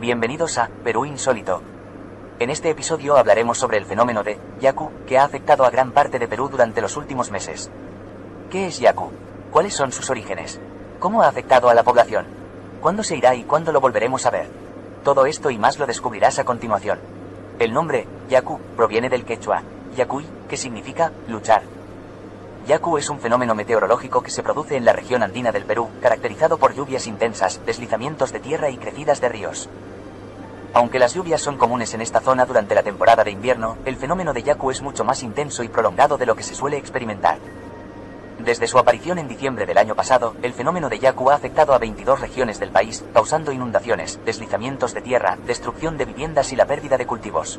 Bienvenidos a Perú Insólito. En este episodio hablaremos sobre el fenómeno de Yaku, que ha afectado a gran parte de Perú durante los últimos meses. ¿Qué es Yaku? ¿Cuáles son sus orígenes? ¿Cómo ha afectado a la población? ¿Cuándo se irá y cuándo lo volveremos a ver? Todo esto y más lo descubrirás a continuación. El nombre, Yaku, proviene del quechua, Yakui, que significa luchar. Yaku es un fenómeno meteorológico que se produce en la región andina del Perú, caracterizado por lluvias intensas, deslizamientos de tierra y crecidas de ríos. Aunque las lluvias son comunes en esta zona durante la temporada de invierno, el fenómeno de Yaku es mucho más intenso y prolongado de lo que se suele experimentar. Desde su aparición en diciembre del año pasado, el fenómeno de Yaku ha afectado a 22 regiones del país, causando inundaciones, deslizamientos de tierra, destrucción de viviendas y la pérdida de cultivos.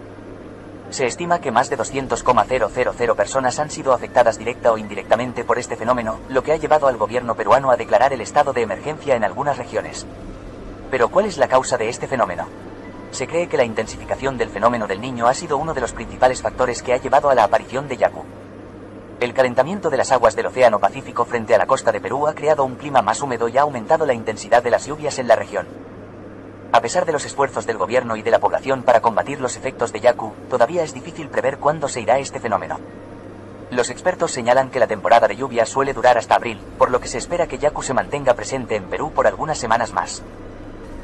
Se estima que más de 200,000 personas han sido afectadas directa o indirectamente por este fenómeno, lo que ha llevado al gobierno peruano a declarar el estado de emergencia en algunas regiones. Pero ¿cuál es la causa de este fenómeno? Se cree que la intensificación del fenómeno del niño ha sido uno de los principales factores que ha llevado a la aparición de Yaku. El calentamiento de las aguas del Océano Pacífico frente a la costa de Perú ha creado un clima más húmedo y ha aumentado la intensidad de las lluvias en la región. A pesar de los esfuerzos del gobierno y de la población para combatir los efectos de Yaku, todavía es difícil prever cuándo se irá este fenómeno. Los expertos señalan que la temporada de lluvia suele durar hasta abril, por lo que se espera que Yaku se mantenga presente en Perú por algunas semanas más.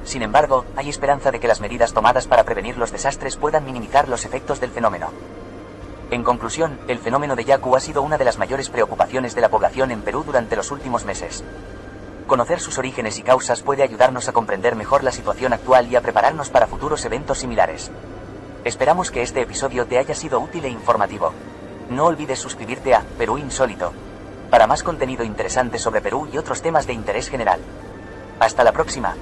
Sin embargo, hay esperanza de que las medidas tomadas para prevenir los desastres puedan minimizar los efectos del fenómeno. En conclusión, el fenómeno de Yaku ha sido una de las mayores preocupaciones de la población en Perú durante los últimos meses. Conocer sus orígenes y causas puede ayudarnos a comprender mejor la situación actual y a prepararnos para futuros eventos similares. Esperamos que este episodio te haya sido útil e informativo. No olvides suscribirte a Perú Insólito para más contenido interesante sobre Perú y otros temas de interés general. Hasta la próxima.